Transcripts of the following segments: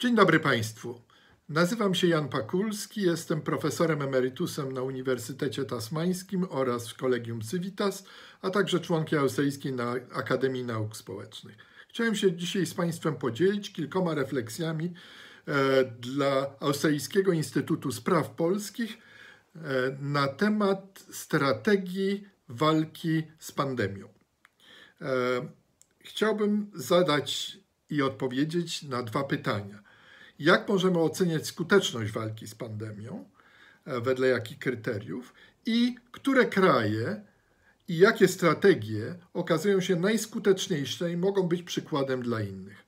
Dzień dobry Państwu. Nazywam się Jan Pakulski, jestem profesorem emerytusem na Uniwersytecie Tasmańskim oraz w Kolegium Civitas, a także członkiem Australijskiej Akademii Nauk Społecznych. Chciałem się dzisiaj z Państwem podzielić kilkoma refleksjami e, dla Australijskiego Instytutu Spraw Polskich e, na temat strategii walki z pandemią. E, chciałbym zadać i odpowiedzieć na dwa pytania. Jak możemy oceniać skuteczność walki z pandemią, e, wedle jakich kryteriów i które kraje i jakie strategie okazują się najskuteczniejsze i mogą być przykładem dla innych.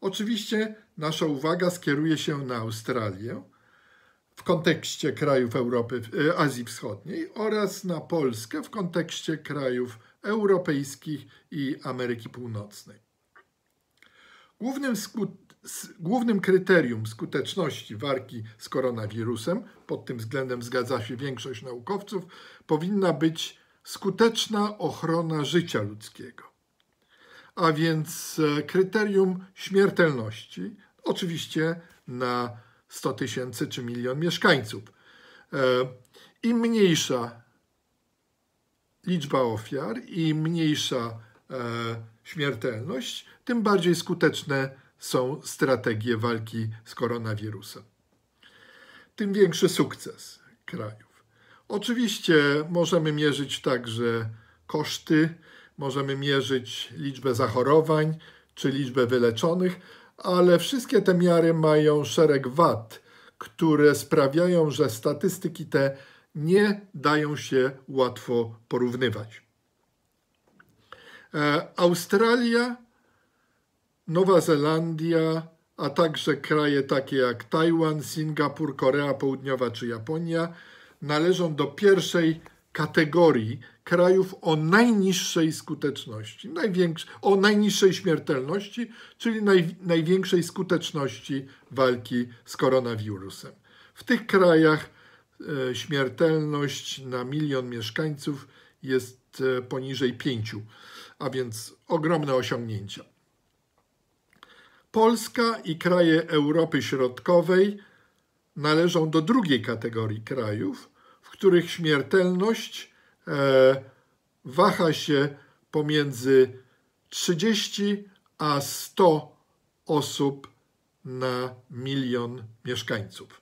Oczywiście nasza uwaga skieruje się na Australię w kontekście krajów Europy, e, Azji Wschodniej oraz na Polskę w kontekście krajów europejskich i Ameryki Północnej. Głównym, głównym kryterium skuteczności walki z koronawirusem, pod tym względem zgadza się większość naukowców, powinna być skuteczna ochrona życia ludzkiego. A więc e, kryterium śmiertelności, oczywiście na 100 tysięcy czy milion mieszkańców. E, Im mniejsza liczba ofiar, im mniejsza e, śmiertelność, tym bardziej skuteczne są strategie walki z koronawirusem. Tym większy sukces krajów. Oczywiście możemy mierzyć także koszty, możemy mierzyć liczbę zachorowań czy liczbę wyleczonych, ale wszystkie te miary mają szereg wad, które sprawiają, że statystyki te nie dają się łatwo porównywać. E, Australia, Nowa Zelandia, a także kraje takie jak Tajwan, Singapur, Korea Południowa czy Japonia należą do pierwszej kategorii krajów o najniższej skuteczności, o najniższej śmiertelności, czyli naj, największej skuteczności walki z koronawirusem. W tych krajach e, śmiertelność na milion mieszkańców jest e, poniżej pięciu a więc ogromne osiągnięcia. Polska i kraje Europy Środkowej należą do drugiej kategorii krajów, w których śmiertelność e, waha się pomiędzy 30 a 100 osób na milion mieszkańców.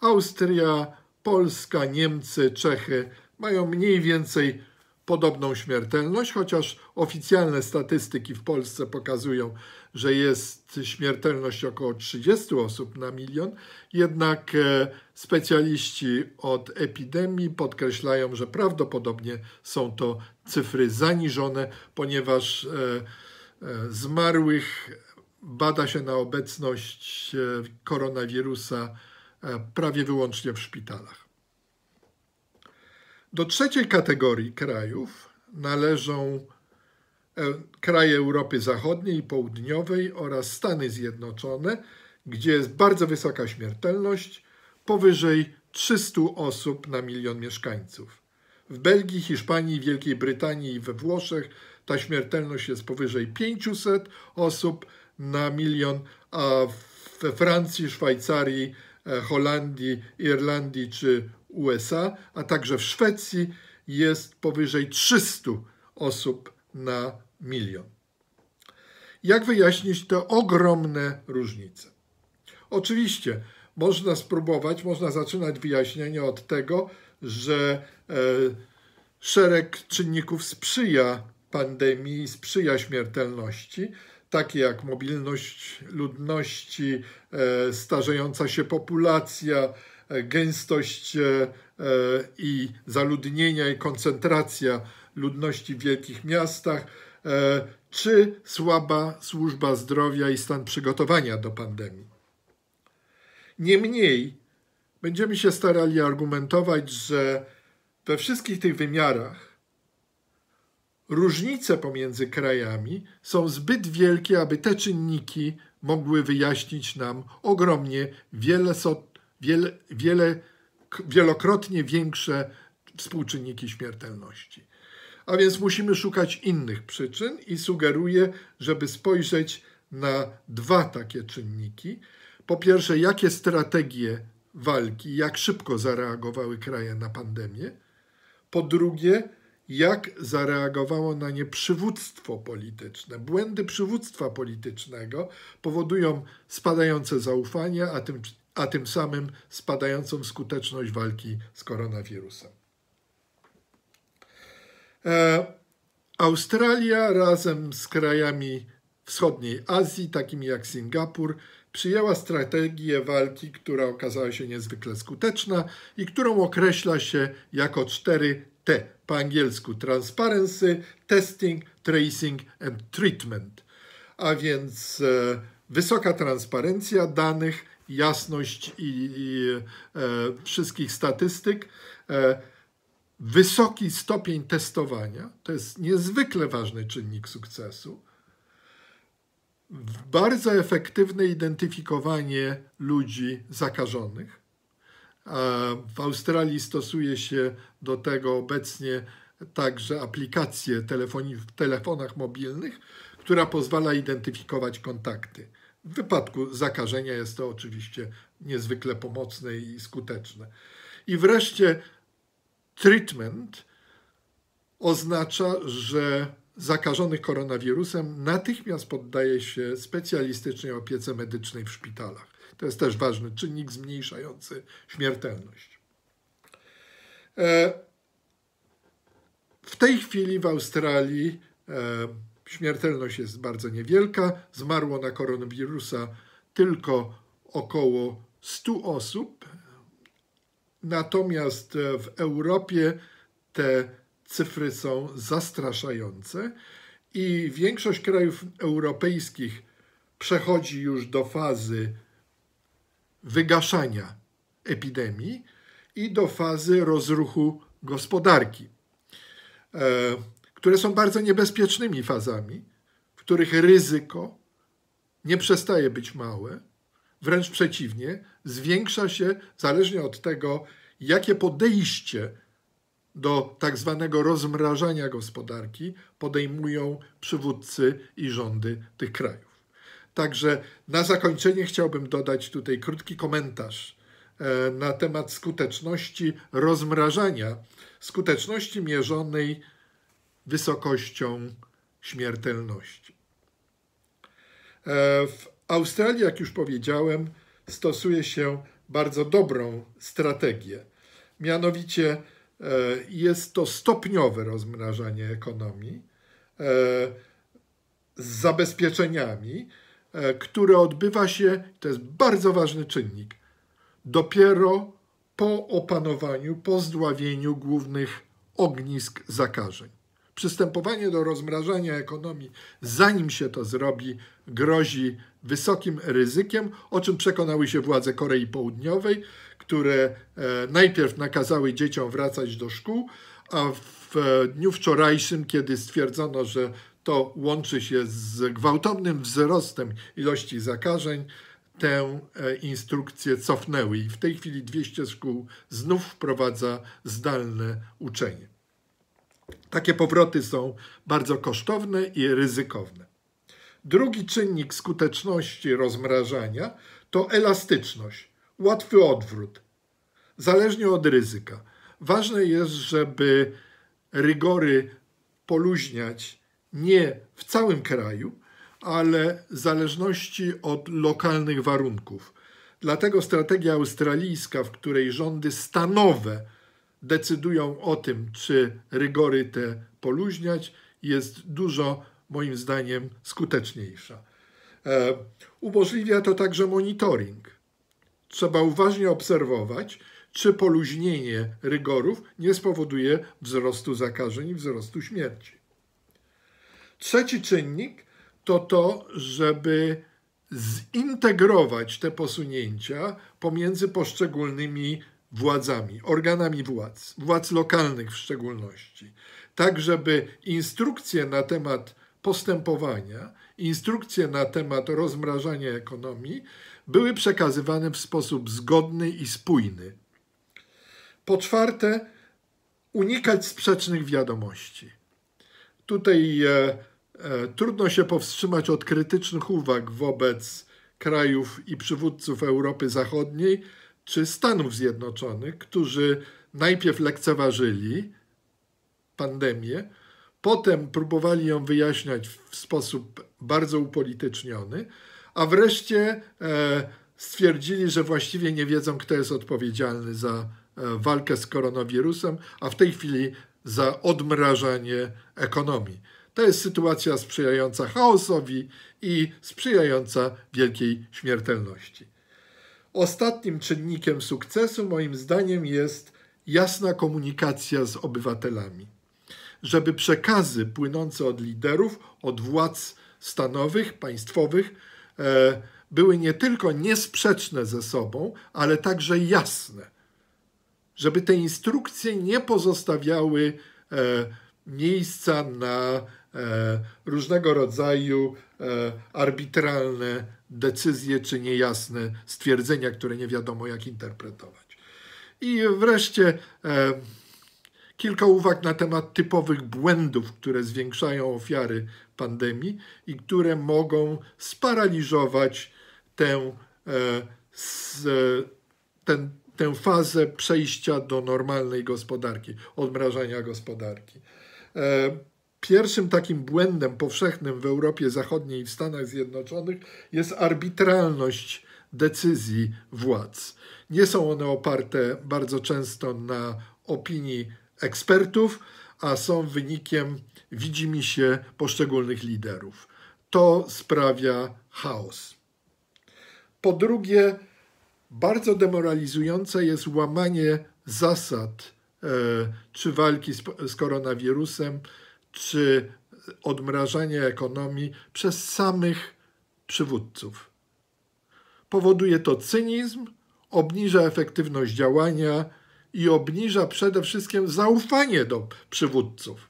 Austria, Polska, Niemcy, Czechy mają mniej więcej podobną śmiertelność, chociaż oficjalne statystyki w Polsce pokazują, że jest śmiertelność około 30 osób na milion, jednak e, specjaliści od epidemii podkreślają, że prawdopodobnie są to cyfry zaniżone, ponieważ e, e, zmarłych bada się na obecność koronawirusa prawie wyłącznie w szpitalach. Do trzeciej kategorii krajów należą kraje Europy Zachodniej i Południowej oraz Stany Zjednoczone, gdzie jest bardzo wysoka śmiertelność, powyżej 300 osób na milion mieszkańców. W Belgii, Hiszpanii, Wielkiej Brytanii i we Włoszech ta śmiertelność jest powyżej 500 osób na milion, a we Francji, Szwajcarii, e, Holandii, Irlandii czy USA, a także w Szwecji jest powyżej 300 osób na milion. Jak wyjaśnić te ogromne różnice? Oczywiście można spróbować, można zaczynać wyjaśnienie od tego, że e, szereg czynników sprzyja pandemii, sprzyja śmiertelności, takie jak mobilność ludności, e, starzejąca się populacja, E, gęstość e, i zaludnienia i koncentracja ludności w wielkich miastach, czy słaba służba zdrowia i stan przygotowania do pandemii. Niemniej będziemy się starali argumentować, że we wszystkich tych wymiarach różnice pomiędzy krajami są zbyt wielkie, aby te czynniki mogły wyjaśnić nam ogromnie wiele, wiele, wiele, wielokrotnie większe współczynniki śmiertelności. A więc musimy szukać innych przyczyn i sugeruję, żeby spojrzeć na dwa takie czynniki. Po pierwsze, jakie strategie walki, jak szybko zareagowały kraje na pandemię. Po drugie, jak zareagowało na nie przywództwo polityczne. Błędy przywództwa politycznego powodują spadające zaufanie, a tym, a tym samym spadającą skuteczność walki z koronawirusem. E, Australia razem z krajami wschodniej Azji, takimi jak Singapur, przyjęła strategię walki, która okazała się niezwykle skuteczna i którą określa się jako 4T po angielsku transparency, testing, tracing and treatment. A więc e, wysoka transparencja danych, jasność i, i e, wszystkich statystyk, e, wysoki stopień testowania, to jest niezwykle ważny czynnik sukcesu bardzo efektywne identyfikowanie ludzi zakażonych. W Australii stosuje się do tego obecnie także aplikację telefoni- w telefonach mobilnych, która pozwala identyfikować kontakty. W wypadku zakażenia jest to oczywiście niezwykle pomocne i skuteczne. I wreszcie treatment oznacza, że zakażonych koronawirusem natychmiast poddaje się specjalistycznej opiece medycznej w szpitalach. To jest też ważny czynnik zmniejszający śmiertelność. E, w tej chwili w Australii e, śmiertelność jest bardzo niewielka. Zmarło na koronawirusa tylko około 100 osób. Natomiast w Europie te cyfry są zastraszające i większość krajów europejskich przechodzi już do fazy wygaszania epidemii i do fazy rozruchu gospodarki, e, które są bardzo niebezpiecznymi fazami, w których ryzyko nie przestaje być małe, wręcz przeciwnie, zwiększa się zależnie od tego, jakie podejście do tak zwanego rozmrażania gospodarki podejmują przywódcy i rządy tych krajów. Także na zakończenie chciałbym dodać tutaj krótki komentarz e, na temat skuteczności rozmrażania, skuteczności mierzonej wysokością śmiertelności. E, w Australii, jak już powiedziałem, stosuje się bardzo dobrą strategię. Mianowicie E, jest to stopniowe rozmrażanie ekonomii e, z zabezpieczeniami, które odbywa się, to jest bardzo ważny czynnik, dopiero po opanowaniu, po zdławieniu głównych ognisk zakażeń. Przystępowanie do rozmrażania ekonomii, zanim się to zrobi, grozi wysokim ryzykiem, o czym przekonały się władze Korei Południowej, które e, najpierw nakazały dzieciom wracać do szkół, a w e, dniu wczorajszym, kiedy stwierdzono, że to łączy się z gwałtownym wzrostem ilości zakażeń, tę e, instrukcję cofnęły i w tej chwili 200 szkół znów wprowadza zdalne uczenie. Takie powroty są bardzo kosztowne i ryzykowne. Drugi czynnik skuteczności rozmrażania to elastyczność łatwy odwrót, zależnie od ryzyka. Ważne jest, żeby rygory poluźniać nie w całym kraju, ale w zależności od lokalnych warunków. Dlatego strategia australijska, w której rządy stanowe decydują o tym, czy rygory te poluźniać, jest dużo, moim zdaniem, skuteczniejsza. E, umożliwia to także monitoring trzeba uważnie obserwować, czy poluźnienie rygorów nie spowoduje wzrostu zakażeń i wzrostu śmierci. Trzeci czynnik to to, żeby zintegrować te posunięcia pomiędzy poszczególnymi władzami, organami władz, władz lokalnych w szczególności, tak żeby instrukcje na temat postępowania, instrukcje na temat rozmrażania ekonomii były przekazywane w sposób zgodny i spójny. Po czwarte, unikać sprzecznych wiadomości. Tutaj e, E, trudno się powstrzymać od krytycznych uwag wobec krajów i przywódców Europy Zachodniej czy Stanów Zjednoczonych, którzy najpierw lekceważyli pandemię, potem próbowali ją wyjaśniać w sposób bardzo upolityczniony, a wreszcie e, stwierdzili, że właściwie nie wiedzą, kto jest odpowiedzialny za e, walkę z koronawirusem, a w tej chwili za odmrażanie ekonomii. To jest sytuacja sprzyjająca chaosowi i sprzyjająca wielkiej śmiertelności. Ostatnim czynnikiem sukcesu, moim zdaniem, jest jasna komunikacja z obywatelami. Żeby przekazy płynące od liderów, od władz stanowych, państwowych, e, były nie tylko niesprzeczne ze sobą, ale także jasne. Żeby te instrukcje nie pozostawiały e, miejsca na E, różnego rodzaju e, arbitralne decyzje czy niejasne stwierdzenia, które nie wiadomo jak interpretować. I wreszcie e, kilka uwag na temat typowych błędów, które zwiększają ofiary pandemii i które mogą sparaliżować tę, ten, tę fazę przejścia do normalnej gospodarki, odmrażania gospodarki. Pierwszym takim błędem powszechnym w Europie Zachodniej i w Stanach Zjednoczonych jest arbitralność decyzji władz. Nie są one oparte bardzo często na opinii ekspertów, a są wynikiem widzimy się poszczególnych liderów. To sprawia chaos. Po drugie, bardzo demoralizujące jest łamanie zasad e, czy walki z, z koronawirusem, czy odmrażanie ekonomii przez samych przywódców. Powoduje to cynizm, obniża efektywność działania i obniża przede wszystkim zaufanie do przywódców.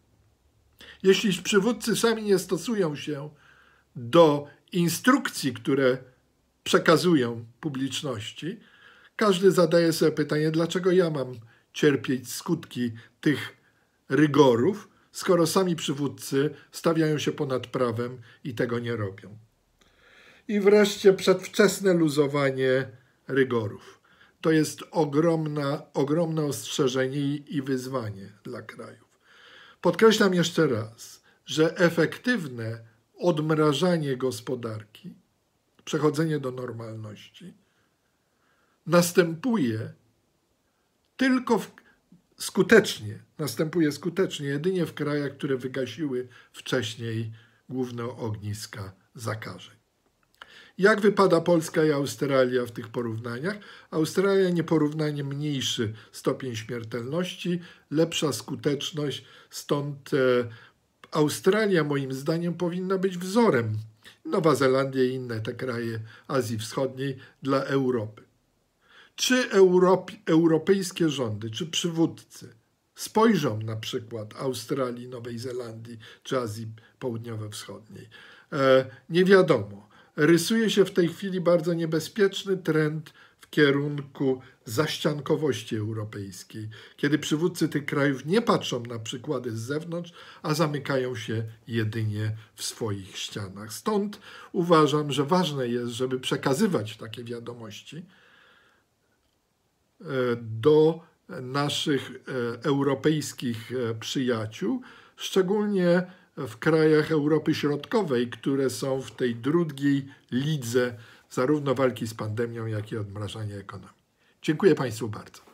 Jeśli przywódcy sami nie stosują się do instrukcji, które przekazują publiczności, każdy zadaje sobie pytanie, dlaczego ja mam cierpieć skutki tych rygorów, skoro sami przywódcy stawiają się ponad prawem i tego nie robią. I wreszcie przedwczesne luzowanie rygorów. To jest ogromna, ogromne ostrzeżenie i wyzwanie dla krajów. Podkreślam jeszcze raz, że efektywne odmrażanie gospodarki, przechodzenie do normalności, następuje tylko w, skutecznie, następuje skutecznie jedynie w krajach, które wygasiły wcześniej główne ogniska zakażeń. Jak wypada Polska i Australia w tych porównaniach? Australia nieporównanie mniejszy stopień śmiertelności, lepsza skuteczność, stąd e, Australia moim zdaniem powinna być wzorem. Nowa Zelandia i inne te kraje Azji Wschodniej dla Europy. Czy Europ, europejskie rządy, czy przywódcy spojrzą na przykład Australii, Nowej Zelandii czy Azji Południowo-Wschodniej? E, nie wiadomo. Rysuje się w tej chwili bardzo niebezpieczny trend w kierunku zaściankowości europejskiej, kiedy przywódcy tych krajów nie patrzą na przykłady z zewnątrz, a zamykają się jedynie w swoich ścianach. Stąd uważam, że ważne jest, żeby przekazywać takie wiadomości do naszych e, europejskich e, przyjaciół, szczególnie w krajach Europy Środkowej, które są w tej drugiej lidze zarówno walki z pandemią, jak i odmrażania ekonomii. Dziękuję Państwu bardzo.